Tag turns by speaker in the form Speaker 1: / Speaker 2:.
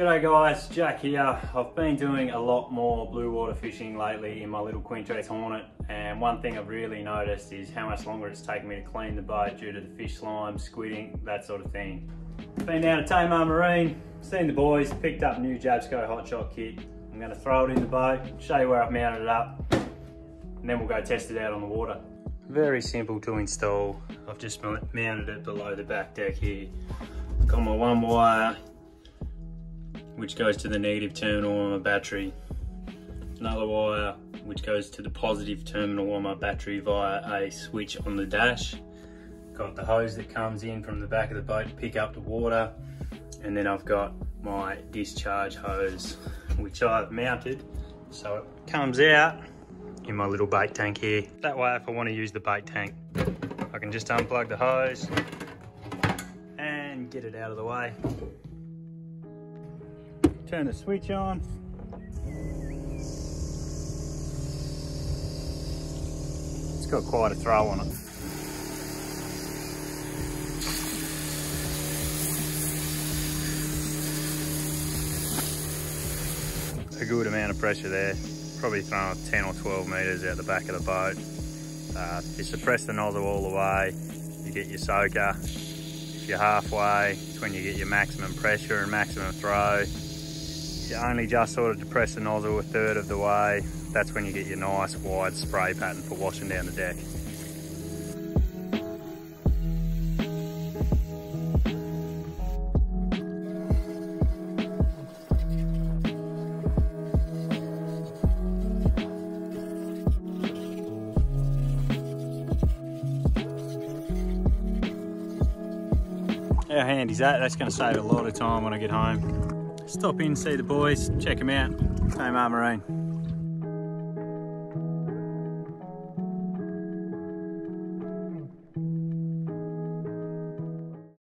Speaker 1: G'day guys, Jack here. I've been doing a lot more blue water fishing lately in my little Quintrex Hornet and one thing I've really noticed is how much longer it's taken me to clean the boat due to the fish slime, squidding, that sort of thing. Been down to Tamar Marine, seen the boys, picked up new Jabsco Hot Shot kit. I'm going to throw it in the boat, show you where I've mounted it up and then we'll go test it out on the water. Very simple to install. I've just mounted it below the back deck here. Got my one wire which goes to the negative terminal on my battery. Another wire which goes to the positive terminal on my battery via a switch on the dash. Got the hose that comes in from the back of the boat to pick up the water. And then I've got my discharge hose, which I've mounted. So it comes out in my little bait tank here. That way, if I want to use the bait tank, I can just unplug the hose and get it out of the way turn the switch on. It's got quite a throw on it. A good amount of pressure there. Probably throwing 10 or 12 meters out the back of the boat. Uh, you suppress the nozzle all the way, you get your soaker. If you're halfway, it's when you get your maximum pressure and maximum throw you only just sort of depress the nozzle a third of the way, that's when you get your nice wide spray pattern for washing down the deck. How handy is that? That's going to save a lot of time when I get home. Stop in, see the boys, check them out. Tamar Marine.